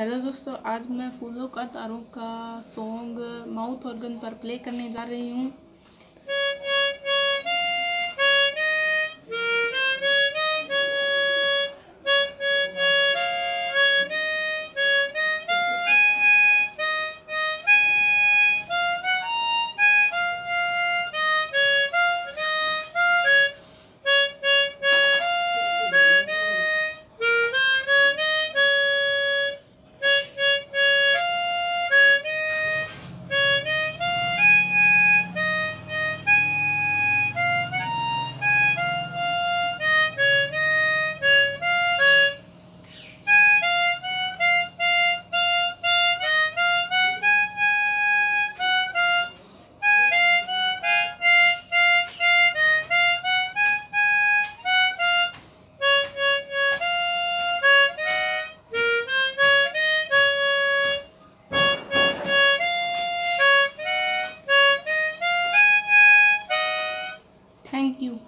Hello दोस्तों, आज मैं फूलों का तारों का सॉन्ग माउथ ऑर्गन पर प्ले करने जा रही हूँ। Thank you.